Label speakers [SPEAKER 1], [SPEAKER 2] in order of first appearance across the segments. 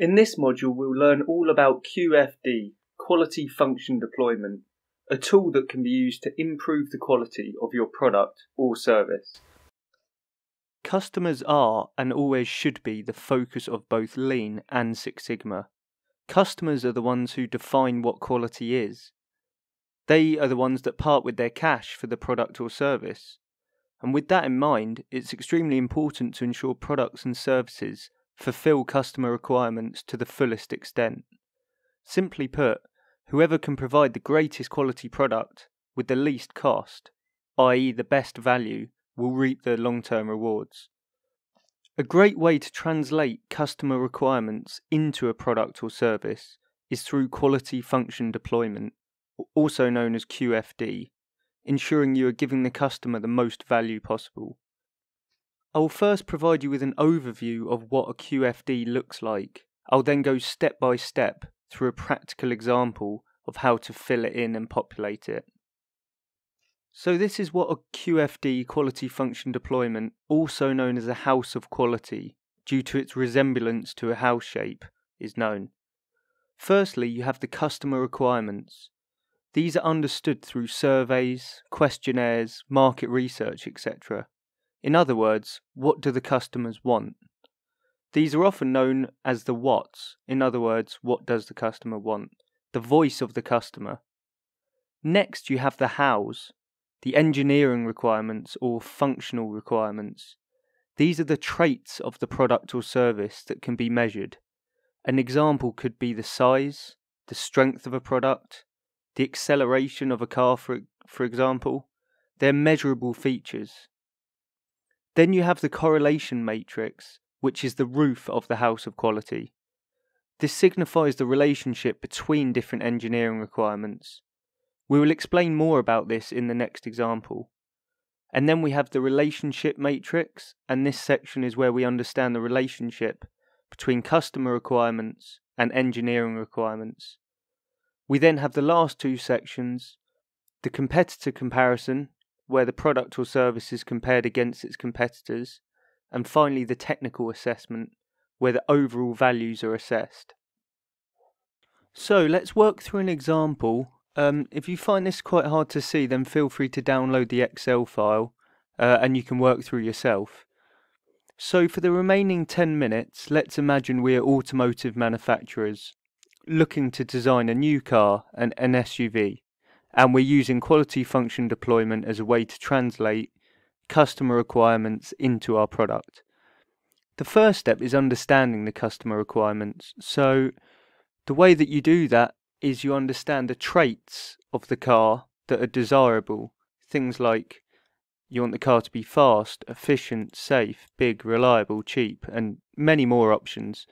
[SPEAKER 1] In this module, we'll learn all about QFD, Quality Function Deployment, a tool that can be used to improve the quality of your product or service.
[SPEAKER 2] Customers are and always should be the focus of both Lean and Six Sigma. Customers are the ones who define what quality is. They are the ones that part with their cash for the product or service. And with that in mind, it's extremely important to ensure products and services fulfill customer requirements to the fullest extent. Simply put, whoever can provide the greatest quality product with the least cost, i.e., the best value, will reap the long term rewards. A great way to translate customer requirements into a product or service is through quality function deployment, also known as QFD, ensuring you are giving the customer the most value possible. I will first provide you with an overview of what a QFD looks like. I'll then go step by step through a practical example of how to fill it in and populate it. So, this is what a QFD quality function deployment, also known as a house of quality, due to its resemblance to a house shape, is known. Firstly, you have the customer requirements. These are understood through surveys, questionnaires, market research, etc. In other words, what do the customers want? These are often known as the whats, in other words, what does the customer want? The voice of the customer. Next, you have the hows, the engineering requirements or functional requirements. These are the traits of the product or service that can be measured. An example could be the size, the strength of a product, the acceleration of a car, for, for example. They're measurable features. Then you have the correlation matrix, which is the roof of the house of quality. This signifies the relationship between different engineering requirements. We will explain more about this in the next example. And then we have the relationship matrix, and this section is where we understand the relationship between customer requirements and engineering requirements. We then have the last two sections the competitor comparison, where the product or service is compared against its competitors, and finally the technical assessment, where the overall values are assessed. So let's work through an example. Um, if you find this quite hard to see, then feel free to download the Excel file uh, and you can work through yourself. So, for the remaining 10 minutes, let's imagine we are automotive manufacturers looking to design a new car, an, an SUV, and we're using quality function deployment as a way to translate customer requirements into our product. The first step is understanding the customer requirements. So, the way that you do that is you understand the traits of the car that are desirable. Things like you want the car to be fast, efficient, safe, big, reliable, cheap, and many more options.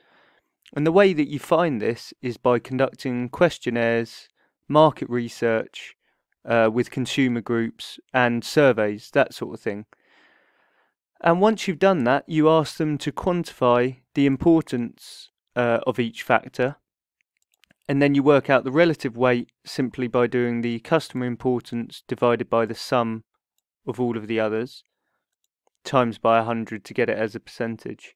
[SPEAKER 2] And the way that you find this is by conducting questionnaires, market research uh, with consumer groups, and surveys, that sort of thing. And once you've done that, you ask them to quantify the importance uh, of each factor. And then you work out the relative weight simply by doing the customer importance divided by the sum of all of the others times by 100 to get it as a percentage.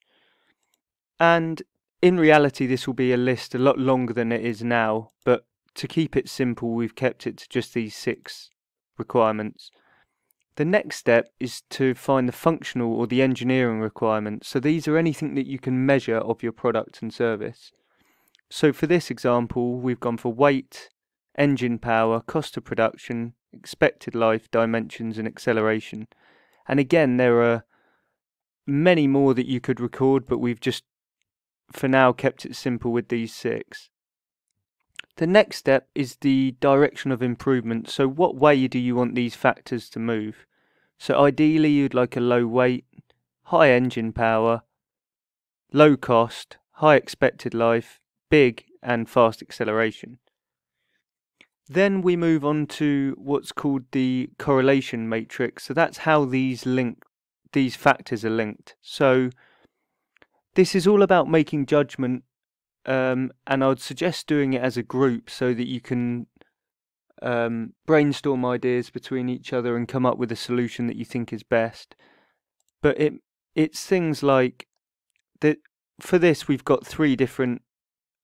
[SPEAKER 2] And in reality, this will be a list a lot longer than it is now, but to keep it simple, we've kept it to just these six requirements. The next step is to find the functional or the engineering requirements. So these are anything that you can measure of your product and service. So for this example, we've gone for weight, engine power, cost of production, expected life, dimensions, and acceleration. And again, there are many more that you could record, but we've just for now kept it simple with these six. The next step is the direction of improvement. So what way do you want these factors to move? So ideally you'd like a low weight, high engine power, low cost, high expected life, big and fast acceleration. Then we move on to what's called the correlation matrix. So that's how these link these factors are linked. So this is all about making judgment, um, and I'd suggest doing it as a group so that you can um, brainstorm ideas between each other and come up with a solution that you think is best. But it it's things like that. For this, we've got three different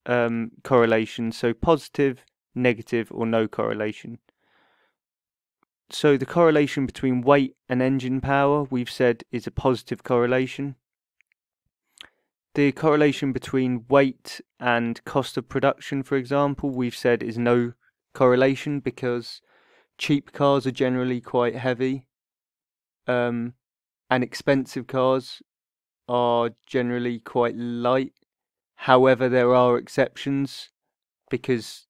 [SPEAKER 2] um, correlation, so positive, negative, or no correlation. So the correlation between weight and engine power, we've said, is a positive correlation. The correlation between weight and cost of production, for example, we've said is no correlation because cheap cars are generally quite heavy um, and expensive cars are generally quite light. However, there are exceptions because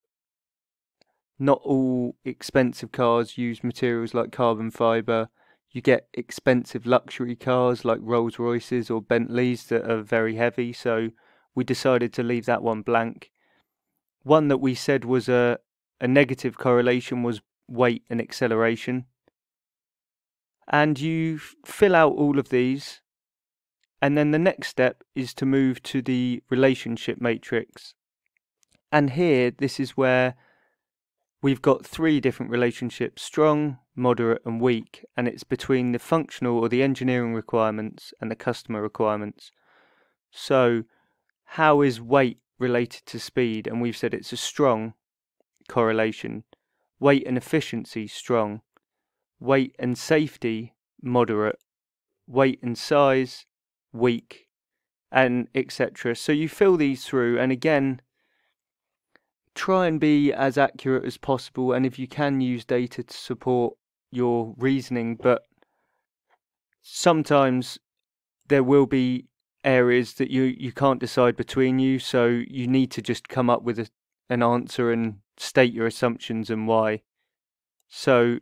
[SPEAKER 2] not all expensive cars use materials like carbon fiber. You get expensive luxury cars like Rolls Royces or Bentleys that are very heavy, so we decided to leave that one blank. One that we said was a, a negative correlation was weight and acceleration. And you fill out all of these, and then the next step is to move to the relationship matrix. And here, this is where we've got three different relationships strong, moderate, and weak, and it's between the functional or the engineering requirements and the customer requirements. So, how is weight related to speed? And we've said it's a strong correlation. Weight and efficiency, strong. Weight and safety, moderate. Weight and size, weak. And etc. So you fill these through, and again, try and be as accurate as possible and if you can use data to support your reasoning but sometimes there will be areas that you you can't decide between you so you need to just come up with a, an answer and state your assumptions and why. So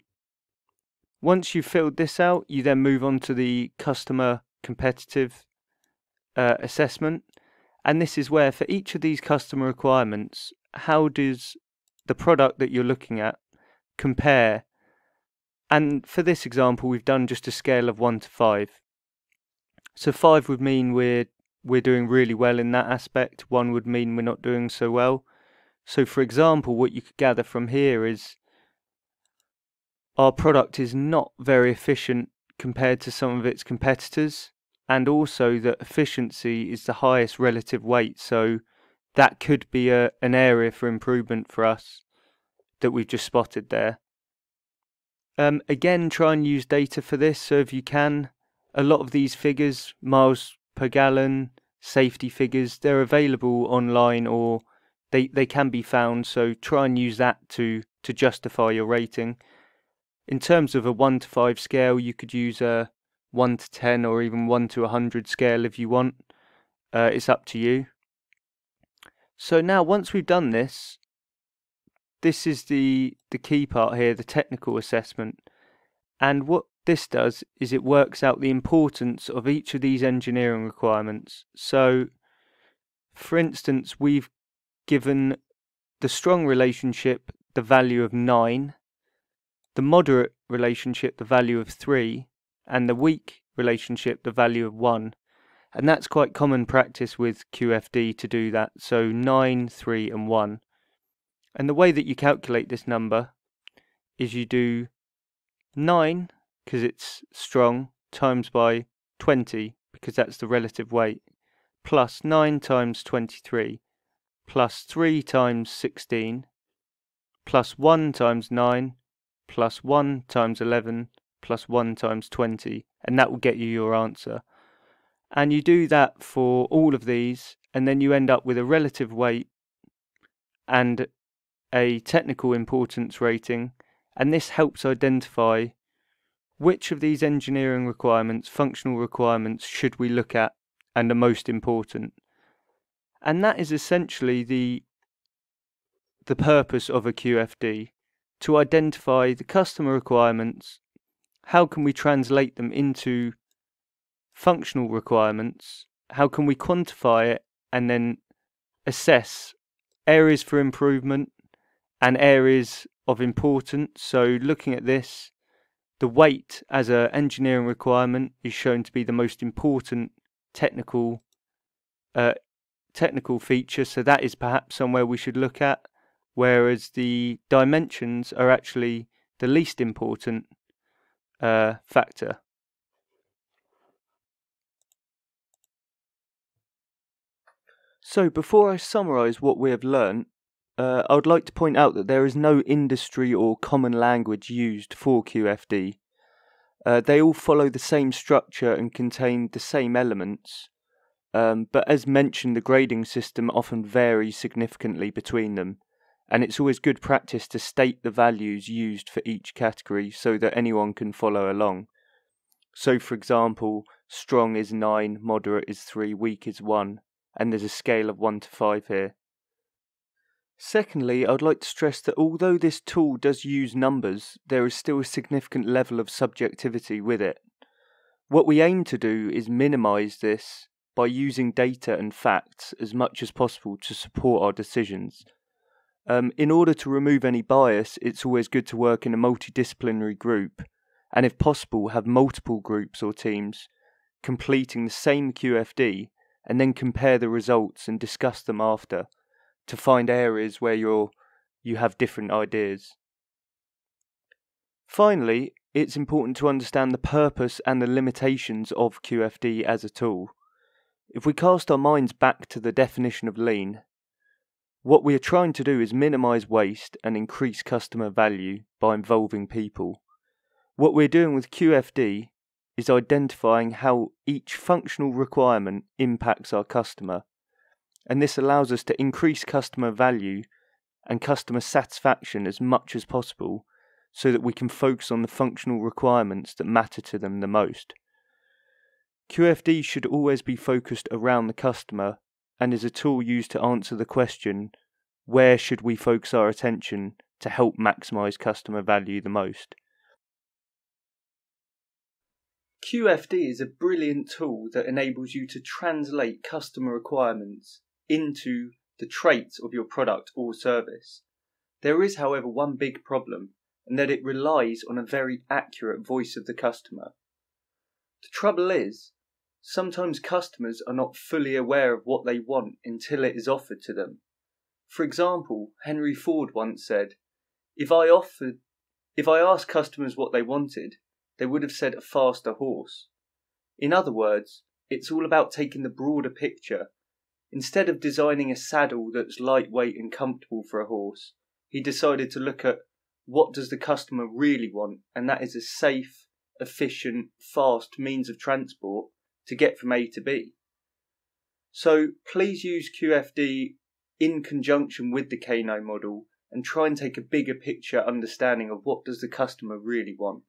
[SPEAKER 2] once you've filled this out you then move on to the customer competitive uh, assessment and this is where for each of these customer requirements how does the product that you're looking at compare? And for this example, we've done just a scale of one to five. So five would mean we're we're doing really well in that aspect. One would mean we're not doing so well. So, for example, what you could gather from here is our product is not very efficient compared to some of its competitors, and also that efficiency is the highest relative weight. So, that could be a, an area for improvement for us that we've just spotted there. Um, again, try and use data for this. So if you can, a lot of these figures, miles per gallon, safety figures, they're available online or they, they can be found. So try and use that to, to justify your rating. In terms of a 1 to 5 scale, you could use a 1 to 10 or even 1 to 100 scale if you want. Uh, it's up to you. So now once we've done this, this is the, the key part here, the technical assessment. And what this does is it works out the importance of each of these engineering requirements. So, for instance, we've given the strong relationship the value of 9, the moderate relationship the value of 3, and the weak relationship the value of 1. And that's quite common practice with QFD to do that. So 9, 3, and 1. And the way that you calculate this number is you do 9, because it's strong, times by 20, because that's the relative weight, plus 9 times 23, plus 3 times 16, plus 1 times 9, plus 1 times 11, plus 1 times 20, and that will get you your answer and you do that for all of these and then you end up with a relative weight and a technical importance rating. And this helps identify which of these engineering requirements functional requirements should we look at and are most important. And that is essentially the the purpose of a QFD to identify the customer requirements how can we translate them into functional requirements, how can we quantify it and then assess areas for improvement and areas of importance? So, looking at this, the weight as an engineering requirement is shown to be the most important technical uh, technical feature. So that is perhaps somewhere we should look at. Whereas the dimensions are actually the least important uh, factor. So, before I summarise what we have learnt, uh, I would like to point out that there is no industry or common language used for QFD. Uh, they all follow the same structure and contain the same elements, um, but as mentioned, the grading system often varies significantly between them, and it's always good practice to state the values used for each category so that anyone can follow along. So, for example, strong is 9, moderate is 3, weak is 1, and there's a scale of 1 to 5 here. Secondly, I'd like to stress that although this tool does use numbers, there is still a significant level of subjectivity with it. What we aim to do is minimise this by using data and facts as much as possible to support our decisions. Um, in order to remove any bias, it's always good to work in a multidisciplinary group, and if possible, have multiple groups or teams completing the same QFD and then compare the results and discuss them after to find areas where you're you have different ideas. Finally, it's important to understand the purpose and the limitations of QFD as a tool. If we cast our minds back to the definition of lean, what we are trying to do is minimize waste and increase customer value by involving people. What we're doing with QFD is identifying how each functional requirement impacts our customer and this allows us to increase customer value and customer satisfaction as much as possible so that we can focus on the functional requirements that matter to them the most. QFD should always be focused around the customer and is a tool used to answer the question where should we focus our attention to help maximize customer value the most?
[SPEAKER 1] QFD is a brilliant tool that enables you to translate customer requirements into the traits of your product or service. There is, however, one big problem, and that it relies on a very accurate voice of the customer. The trouble is, sometimes customers are not fully aware of what they want until it is offered to them. For example, Henry Ford once said, "If I offered if I asked customers what they wanted, they would have said a faster horse." In other words, it's all about taking the broader picture Instead of designing a saddle that's lightweight and comfortable for a horse, he decided to look at what does the customer really want, and that is a safe, efficient, fast means of transport to get from A to B. So please use QFD in conjunction with the Kano model and try and take a bigger picture understanding of what does the customer really want.